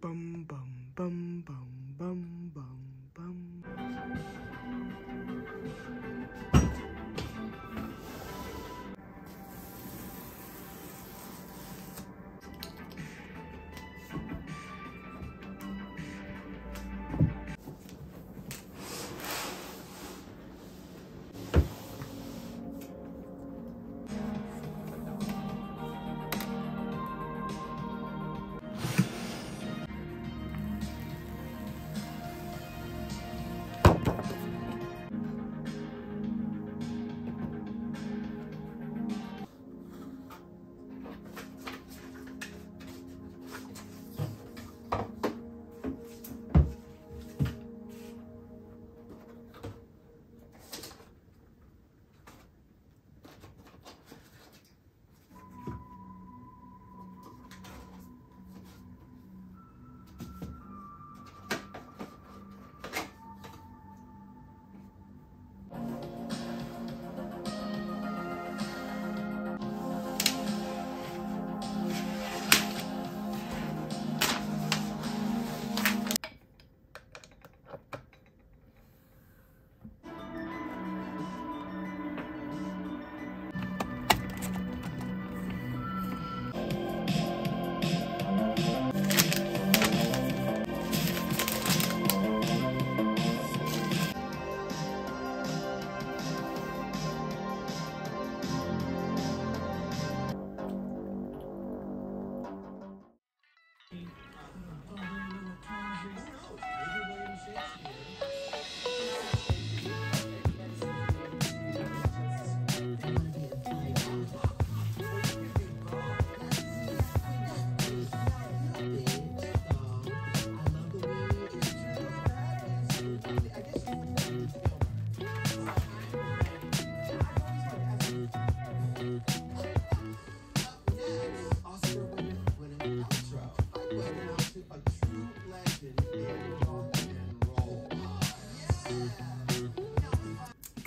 bum bum bum bum bum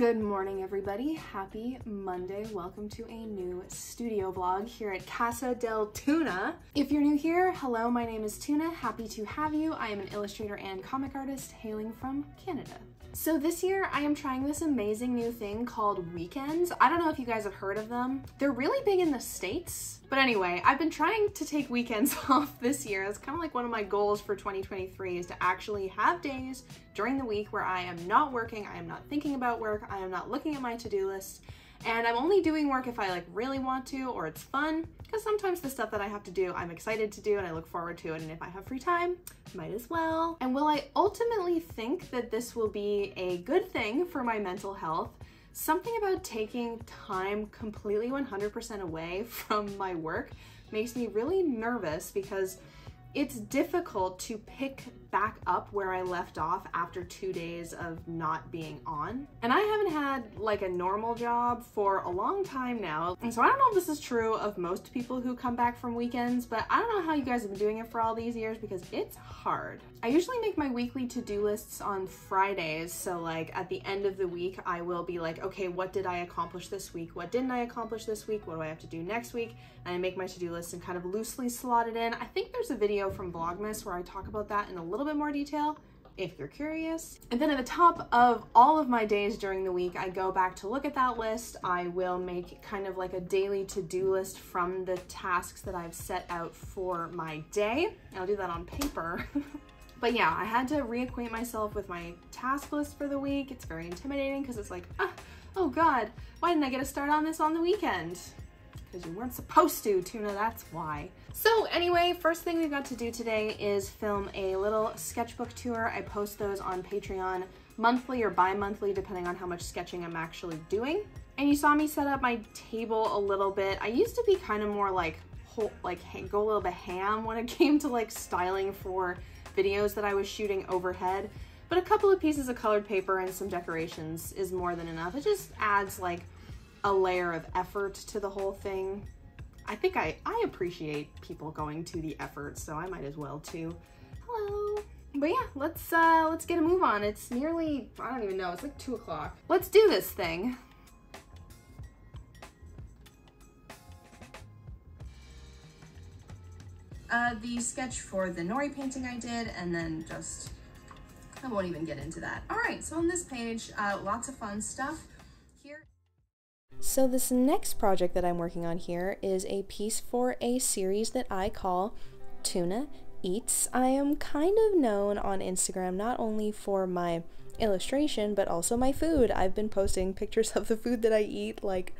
Good morning, everybody. Happy Monday. Welcome to a new studio vlog here at Casa del Tuna. If you're new here, hello, my name is Tuna. Happy to have you. I am an illustrator and comic artist hailing from Canada. So this year I am trying this amazing new thing called weekends. I don't know if you guys have heard of them. They're really big in the States. But anyway, I've been trying to take weekends off this year. That's kind of like one of my goals for 2023 is to actually have days during the week where I am not working, I am not thinking about work, I am not looking at my to-do list, and I'm only doing work if I like really want to or it's fun because sometimes the stuff that I have to do I'm excited to do and I look forward to it and if I have free time might as well. And will I ultimately think that this will be a good thing for my mental health? Something about taking time completely 100% away from my work makes me really nervous because it's difficult to pick back up where I left off after two days of not being on. And I haven't had like a normal job for a long time now. And so I don't know if this is true of most people who come back from weekends, but I don't know how you guys have been doing it for all these years because it's hard. I usually make my weekly to-do lists on Fridays. So like at the end of the week, I will be like, okay, what did I accomplish this week? What didn't I accomplish this week? What do I have to do next week? And I make my to-do list and kind of loosely slot it in. I think there's a video from Vlogmas where I talk about that in a little bit more detail if you're curious. And then at the top of all of my days during the week, I go back to look at that list. I will make kind of like a daily to-do list from the tasks that I've set out for my day. I'll do that on paper. but yeah, I had to reacquaint myself with my task list for the week. It's very intimidating because it's like, ah, oh God, why didn't I get a start on this on the weekend? because you weren't supposed to, Tuna, that's why. So anyway, first thing we got to do today is film a little sketchbook tour. I post those on Patreon monthly or bi-monthly, depending on how much sketching I'm actually doing. And you saw me set up my table a little bit. I used to be kind of more like, whole, like go a little bit ham when it came to like styling for videos that I was shooting overhead. But a couple of pieces of colored paper and some decorations is more than enough. It just adds like a layer of effort to the whole thing. I think I, I appreciate people going to the effort, so I might as well too. Hello. But yeah, let's uh, let's get a move on. It's nearly, I don't even know, it's like two o'clock. Let's do this thing. uh, the sketch for the nori painting I did, and then just, I won't even get into that. All right, so on this page, uh, lots of fun stuff. So this next project that I'm working on here is a piece for a series that I call Tuna Eats. I am kind of known on Instagram not only for my illustration, but also my food. I've been posting pictures of the food that I eat like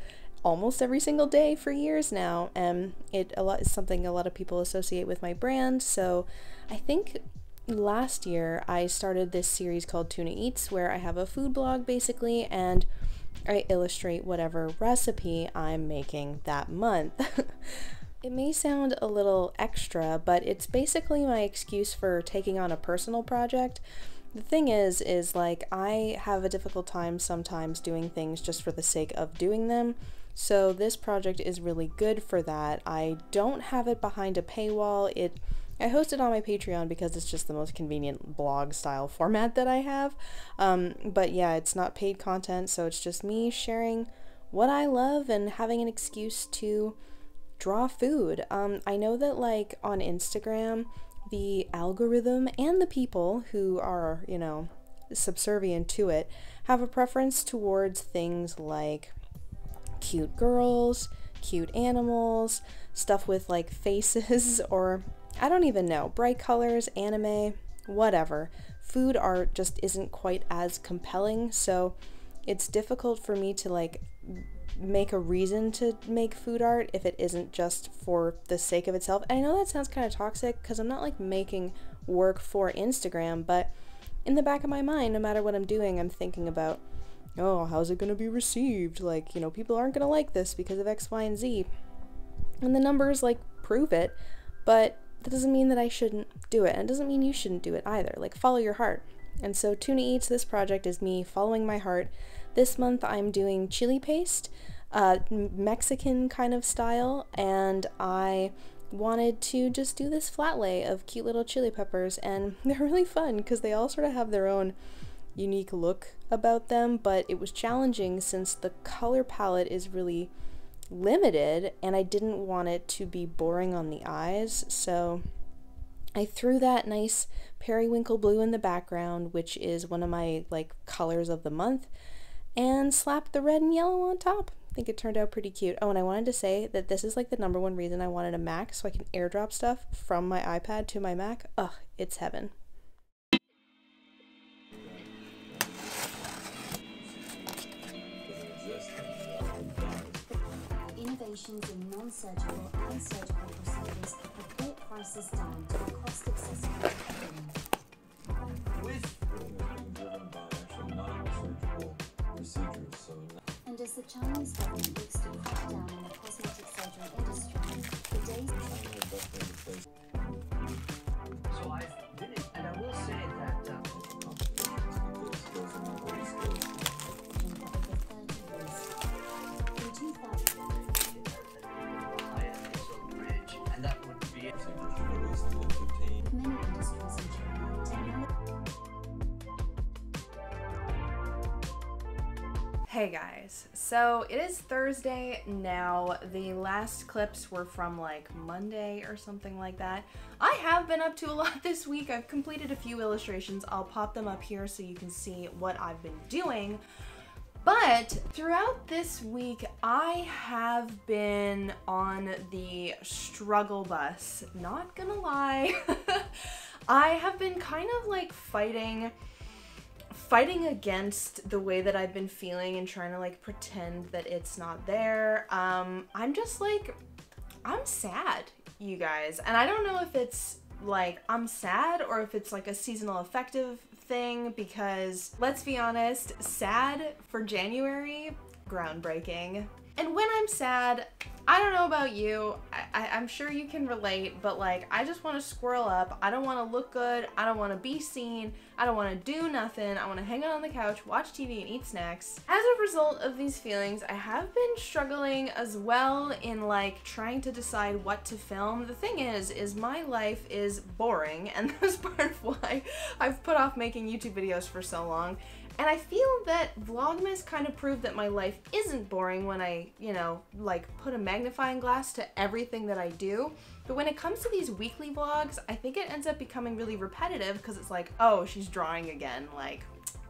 almost every single day for years now and it a lot is something a lot of people associate with my brand so i think last year i started this series called tuna eats where i have a food blog basically and i illustrate whatever recipe i'm making that month it may sound a little extra but it's basically my excuse for taking on a personal project the thing is is like i have a difficult time sometimes doing things just for the sake of doing them so this project is really good for that. I don't have it behind a paywall. It I host it on my Patreon because it's just the most convenient blog style format that I have. Um, but yeah, it's not paid content, so it's just me sharing what I love and having an excuse to draw food. Um, I know that like on Instagram, the algorithm and the people who are, you know, subservient to it have a preference towards things like cute girls, cute animals, stuff with like faces, or I don't even know, bright colors, anime, whatever. Food art just isn't quite as compelling, so it's difficult for me to like make a reason to make food art if it isn't just for the sake of itself. And I know that sounds kind of toxic because I'm not like making work for Instagram, but in the back of my mind, no matter what I'm doing, I'm thinking about oh, how's it going to be received? Like, you know, people aren't going to like this because of X, Y, and Z. And the numbers, like, prove it, but that doesn't mean that I shouldn't do it. And it doesn't mean you shouldn't do it either. Like, follow your heart. And so, Tuna Eats, this project is me following my heart. This month, I'm doing chili paste, uh, Mexican kind of style, and I wanted to just do this flat lay of cute little chili peppers, and they're really fun because they all sort of have their own unique look about them, but it was challenging since the color palette is really limited and I didn't want it to be boring on the eyes. So I threw that nice periwinkle blue in the background, which is one of my like colors of the month, and slapped the red and yellow on top. I think it turned out pretty cute. Oh, and I wanted to say that this is like the number one reason I wanted a Mac so I can airdrop stuff from my iPad to my Mac. Ugh, it's heaven. In non-surgical and surgical procedures have brought prices down to a cost accessible With driven by actually non-surgical procedures, so and as the Chinese government looks to crack down on the cosmetic surgery industry, the days... Hey guys, so it is Thursday now. The last clips were from like Monday or something like that. I have been up to a lot this week. I've completed a few illustrations. I'll pop them up here so you can see what I've been doing. But throughout this week, I have been on the struggle bus. Not gonna lie. I have been kind of like fighting fighting against the way that I've been feeling and trying to like pretend that it's not there. Um, I'm just like, I'm sad, you guys. And I don't know if it's like I'm sad or if it's like a seasonal affective thing because let's be honest, sad for January, groundbreaking. And when I'm sad, I don't know about you, I, am sure you can relate, but like, I just want to squirrel up. I don't want to look good. I don't want to be seen. I don't want to do nothing. I want to hang out on the couch, watch TV, and eat snacks. As a result of these feelings, I have been struggling as well in like trying to decide what to film. The thing is, is my life is boring, and that's part of why I've put off making YouTube videos for so long. And I feel that Vlogmas kind of proved that my life isn't boring when I, you know, like put a magnifying glass to everything that I do. But when it comes to these weekly vlogs, I think it ends up becoming really repetitive because it's like, oh, she's drawing again, like,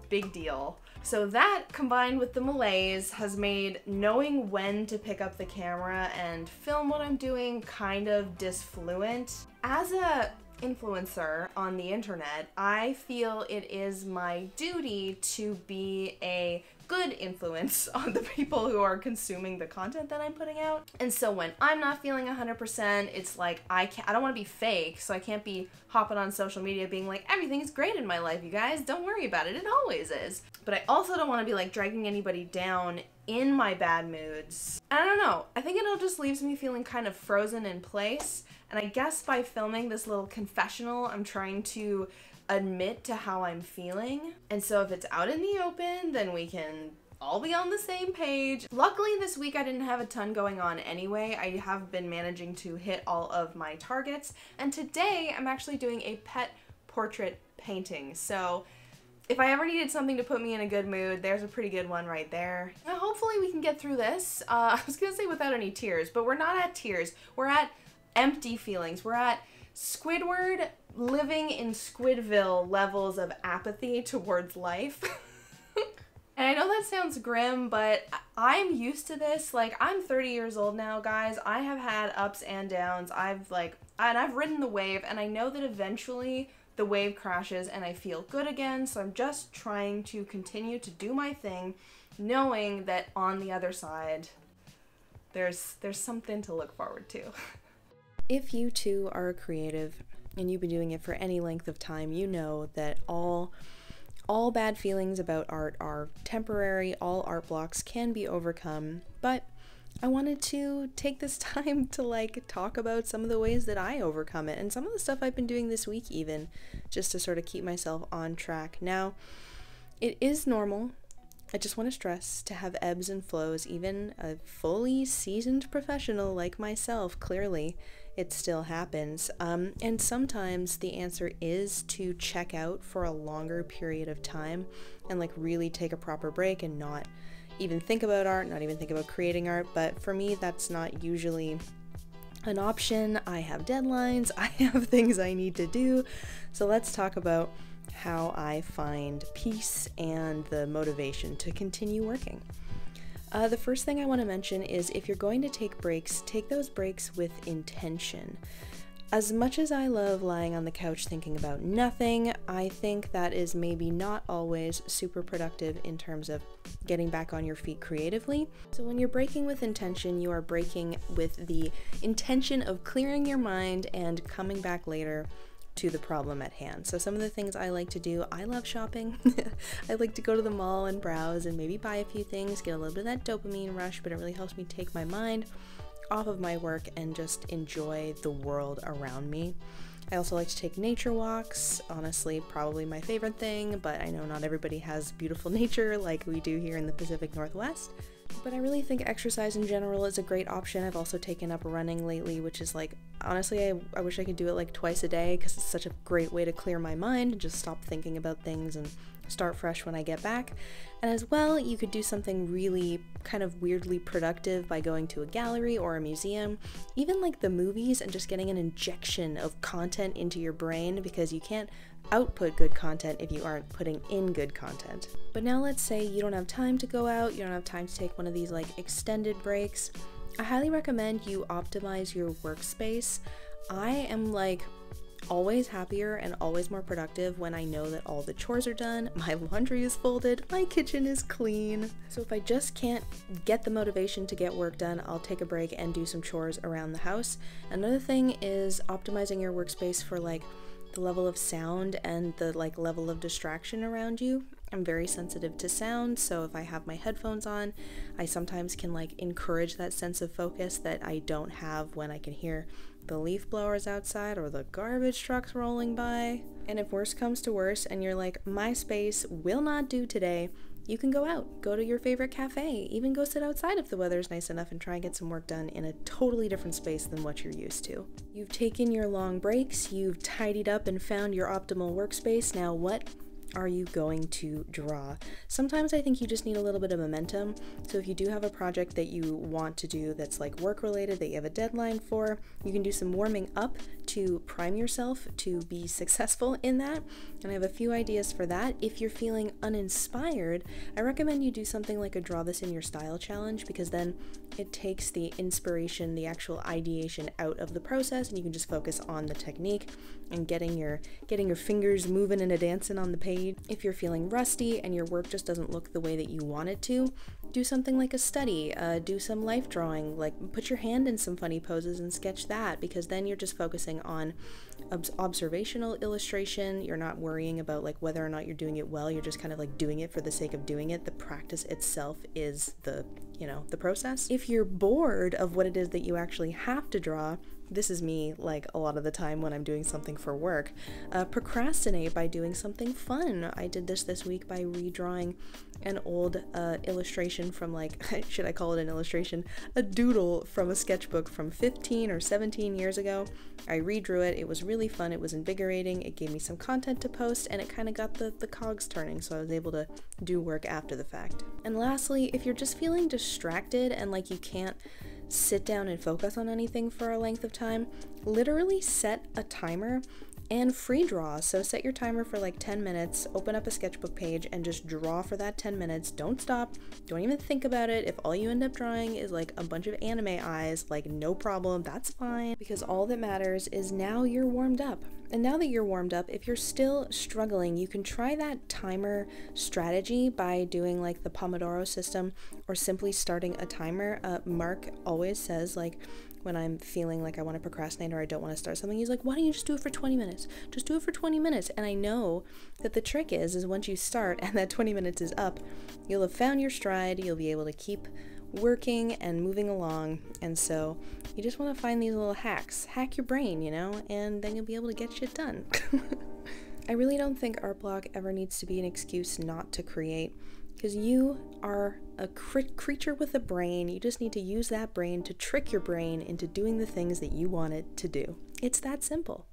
big deal. So that combined with the malaise has made knowing when to pick up the camera and film what I'm doing kind of disfluent. As a influencer on the internet, I feel it is my duty to be a good influence on the people who are consuming the content that I'm putting out. And so when I'm not feeling 100%, it's like I can't I don't want to be fake, so I can't be hopping on social media being like everything's great in my life, you guys. Don't worry about it. It always is. But I also don't want to be like dragging anybody down in my bad moods. I don't know. I think it all just leaves me feeling kind of frozen in place. And I guess by filming this little confessional, I'm trying to admit to how I'm feeling. And so if it's out in the open, then we can all be on the same page. Luckily this week I didn't have a ton going on anyway. I have been managing to hit all of my targets. And today I'm actually doing a pet portrait painting. So if I ever needed something to put me in a good mood, there's a pretty good one right there. Now, hopefully we can get through this. Uh, I was gonna say without any tears, but we're not at tears. We're at empty feelings. We're at Squidward living in Squidville levels of apathy towards life. and I know that sounds grim, but I'm used to this. Like, I'm 30 years old now, guys. I have had ups and downs. I've, like, and I've ridden the wave, and I know that eventually the wave crashes and I feel good again. So I'm just trying to continue to do my thing, knowing that on the other side, there's there's something to look forward to. If you too are a creative and you've been doing it for any length of time, you know that all all bad feelings about art are temporary, all art blocks can be overcome, but I wanted to take this time to like talk about some of the ways that I overcome it and some of the stuff I've been doing this week even just to sort of keep myself on track. Now, it is normal. I just want to stress to have ebbs and flows, even a fully seasoned professional like myself, clearly, it still happens. Um, and sometimes the answer is to check out for a longer period of time and like really take a proper break and not even think about art, not even think about creating art. But for me, that's not usually an option. I have deadlines, I have things I need to do. So let's talk about how I find peace and the motivation to continue working. Uh, the first thing I want to mention is if you're going to take breaks, take those breaks with intention. As much as I love lying on the couch thinking about nothing, I think that is maybe not always super productive in terms of getting back on your feet creatively. So, when you're breaking with intention, you are breaking with the intention of clearing your mind and coming back later to the problem at hand. So, some of the things I like to do, I love shopping. I like to go to the mall and browse and maybe buy a few things, get a little bit of that dopamine rush, but it really helps me take my mind off of my work and just enjoy the world around me. I also like to take nature walks, honestly, probably my favorite thing, but I know not everybody has beautiful nature like we do here in the Pacific Northwest. But I really think exercise in general is a great option. I've also taken up running lately, which is like, honestly, I, I wish I could do it like twice a day because it's such a great way to clear my mind and just stop thinking about things and start fresh when I get back. And as well, you could do something really kind of weirdly productive by going to a gallery or a museum, even like the movies, and just getting an injection of content into your brain because you can't output good content if you aren't putting in good content. But now let's say you don't have time to go out, you don't have time to take one of these like extended breaks. I highly recommend you optimize your workspace. I am like always happier and always more productive when I know that all the chores are done, my laundry is folded, my kitchen is clean. So if I just can't get the motivation to get work done, I'll take a break and do some chores around the house. Another thing is optimizing your workspace for like the level of sound and the like level of distraction around you. I'm very sensitive to sound, so if I have my headphones on, I sometimes can like encourage that sense of focus that I don't have when I can hear the leaf blowers outside or the garbage trucks rolling by. And if worse comes to worse and you're like, my space will not do today, you can go out, go to your favorite cafe, even go sit outside if the weather's nice enough and try and get some work done in a totally different space than what you're used to. You've taken your long breaks, you've tidied up and found your optimal workspace. Now, what are you going to draw? Sometimes I think you just need a little bit of momentum. So if you do have a project that you want to do that's like work related, that you have a deadline for, you can do some warming up to prime yourself to be successful in that. And I have a few ideas for that. If you're feeling uninspired, I recommend you do something like a draw this in your style challenge because then it takes the inspiration, the actual ideation out of the process and you can just focus on the technique and getting your getting your fingers moving and a dancing on the page. If you're feeling rusty and your work just doesn't look the way that you want it to, do something like a study, uh, do some life drawing, like put your hand in some funny poses and sketch that because then you're just focusing on ob- observational illustration. You're not worrying about like whether or not you're doing it well. You're just kind of like doing it for the sake of doing it. The practice itself is the, you know, the process. If you're bored of what it is that you actually have to draw, this is me like a lot of the time when I'm doing something for work. Uh, procrastinate by doing something fun. I did this this week by redrawing an old uh, illustration from like, should I call it an illustration? A doodle from a sketchbook from 15 or 17 years ago. I redrew it. It was really fun. It was invigorating. It gave me some content to post and it kind of got the, the cogs turning so I was able to do work after the fact. And lastly, if you're just feeling distracted and like you can't sit down and focus on anything for a length of time, literally set a timer and free draw. So set your timer for like 10 minutes, open up a sketchbook page, and just draw for that 10 minutes. Don't stop, don't even think about it. If all you end up drawing is like a bunch of anime eyes, like no problem, that's fine. Because all that matters is now you're warmed up. And now that you're warmed up, if you're still struggling, you can try that timer strategy by doing like the Pomodoro system or simply starting a timer. Uh, Mark always says, like, when I'm feeling like I want to procrastinate or I don't want to start something, he's like, "Why don't you just do it for 20 minutes? Just do it for 20 minutes." And I know that the trick is is once you start and that 20 minutes is up, you'll have found your stride, you'll be able to keep working and moving along. And so, you just want to find these little hacks. Hack your brain, you know, and then you'll be able to get shit done. I really don't think art block ever needs to be an excuse not to create because you are a cr- creature with a brain. You just need to use that brain to trick your brain into doing the things that you want it to do. It's that simple.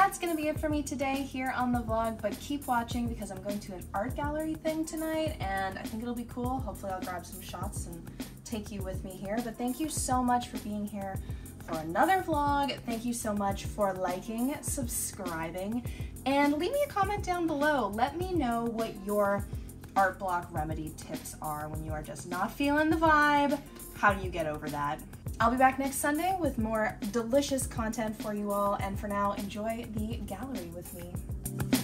That's gonna be it for me today here on the vlog, but keep watching because I'm going to an art gallery thing tonight and I think it'll be cool. Hopefully I'll grab some shots and take you with me here. But thank you so much for being here for another vlog. Thank you so much for liking, subscribing, and leave me a comment down below. Let me know what your art block remedy tips are when you are just not feeling the vibe. How do you get over that? I'll be back next Sunday with more delicious content for you all, and for now, enjoy the gallery with me.